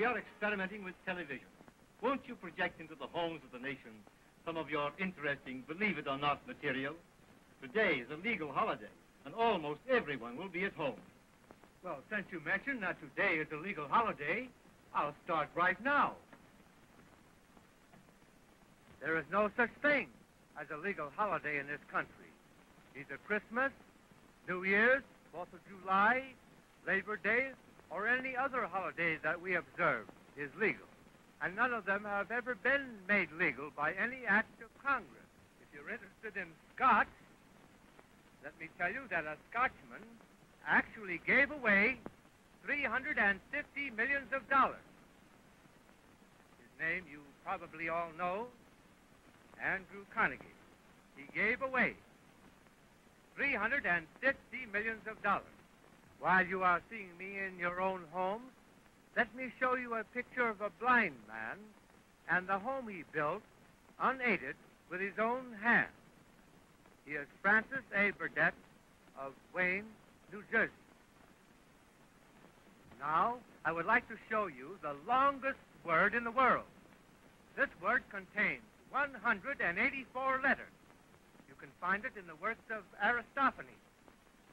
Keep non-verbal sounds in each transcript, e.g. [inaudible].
we are experimenting with television. Won't you project into the homes of the nation some of your interesting, believe it or not, material? Today is a legal holiday, and almost everyone will be at home. Well, since you mentioned that today is a legal holiday, I'll start right now. There is no such thing as a legal holiday in this country. Neither Christmas, New Year's, Fourth of July, Labor Day, or any other holiday that we observe is legal. And none of them have ever been made legal by any act of Congress. If you're interested in Scotch, let me tell you that a Scotchman actually gave away 350 millions of dollars. His name you probably all know, Andrew Carnegie. He gave away 350 millions of dollars. While you are seeing me in your own homes, let me show you a picture of a blind man and the home he built, unaided, with his own hands. He is Francis A. Burdett of Wayne, New Jersey. Now, I would like to show you the longest word in the world. This word contains 184 letters. You can find it in the works of Aristophanes.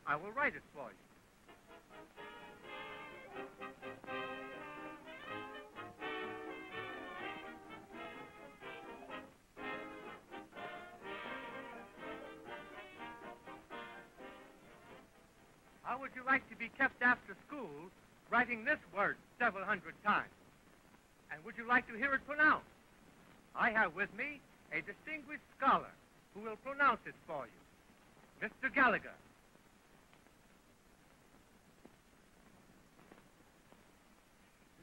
I will write it for you. How would you like to be kept after school writing this word several hundred times? And would you like to hear it pronounced? I have with me a distinguished scholar who will pronounce it for you, Mr. Gallagher.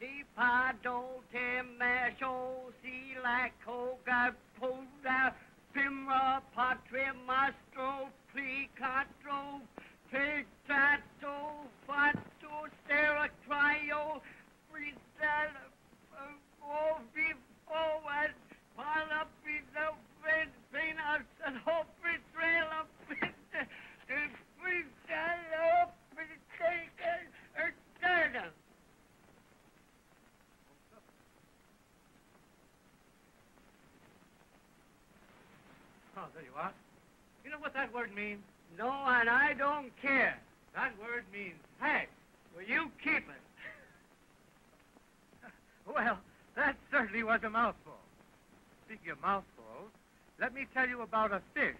Lipadote masho oh, silaco oh, gapoda pimra uh, patre mastro plicatro petato fato stera cryo freestyle oh uh, before Pala pizza red peanuts and hope trail of pizza freestyle potato Oh, there you are. You know what that word means? No, and I don't care. That word means hag. Will you keep it? [laughs] Well, that certainly was a mouthful. Speaking of mouthfuls, let me tell you about a fish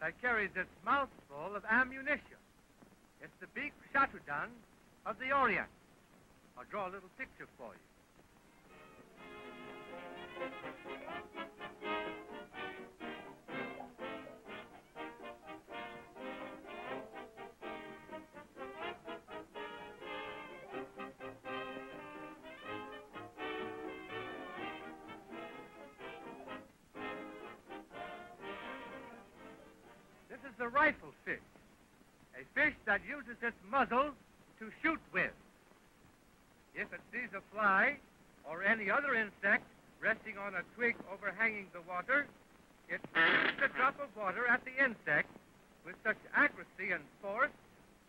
that carries its mouthful of ammunition. It's the beaked chaetodon of the Orient. I'll draw a little picture for you. The rifle fish, a fish that uses its muzzle to shoot with. If it sees a fly or any other insect resting on a twig overhanging the water, it shoots a drop of water at the insect with such accuracy and force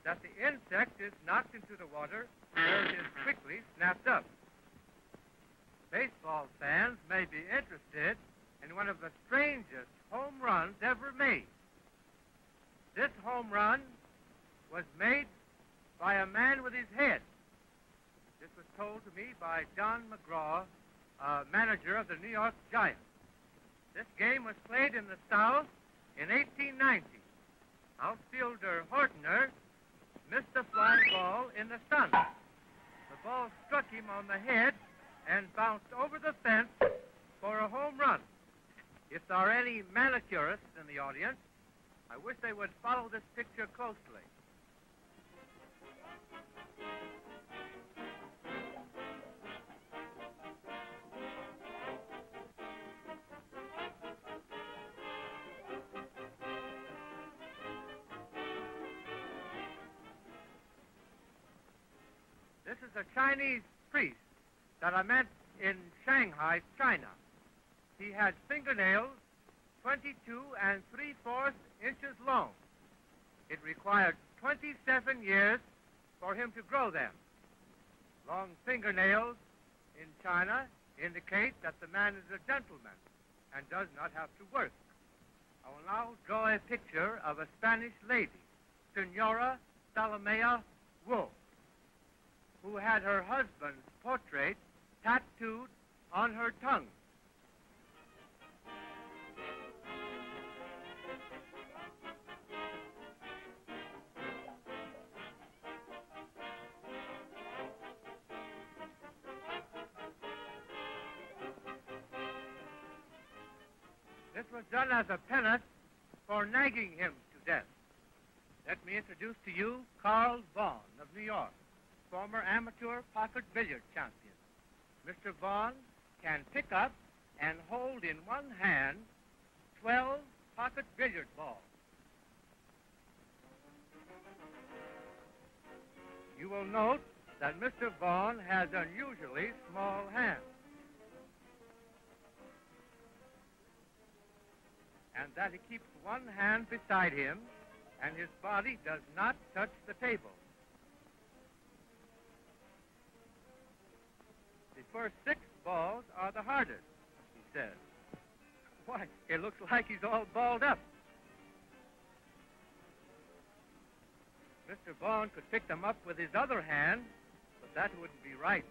that the insect is knocked into the water where it is quickly snapped up. Baseball fans may be interested in one of the strangest home runs ever made. This home run was made by a man with his head. This was told to me by John McGraw, uh, manager of the New York Giants. This game was played in the South in 1890. Outfielder Hortner missed the fly ball in the sun. The ball struck him on the head and bounced over the fence for a home run. If there are any manicurists in the audience, I wish they would follow this picture closely. This is a Chinese priest that I met in Shanghai, China. He had fingernails 22 and 3 fourths inches long. It required 27 years for him to grow them. Long fingernails in China indicate that the man is a gentleman and does not have to work. I will now draw a picture of a Spanish lady, Senora Salomea Wolf, who had her husband's portrait tattooed on her tongue. This was done as a penance for nagging him to death. Let me introduce to you Carl Vaughn of New York, former amateur pocket billiard champion. Mr. Vaughn can pick up and hold in one hand 12 pocket billiard balls. You will note that Mr. Vaughn has unusually small hands. And that he keeps one hand beside him and his body does not touch the table. The first six balls are the hardest, he says. Why, it looks like he's all balled up. Mr. Vaughn could pick them up with his other hand, but that wouldn't be right.